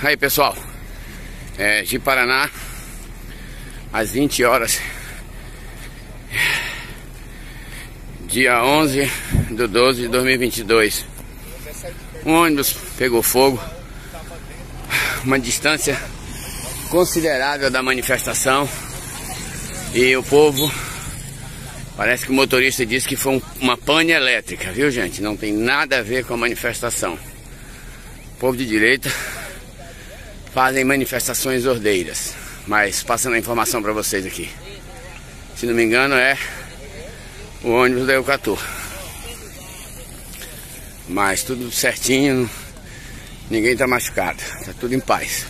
Aí pessoal, é, de Paraná, às 20 horas, dia 11 de 12 de 2022. Um ônibus pegou fogo, uma distância considerável da manifestação e o povo Parece que o motorista disse que foi uma pane elétrica, viu gente? Não tem nada a ver com a manifestação. O povo de direita fazem manifestações ordeiras. Mas passando a informação para vocês aqui. Se não me engano é o ônibus da Eucatu. Mas tudo certinho, ninguém tá machucado, tá tudo em paz.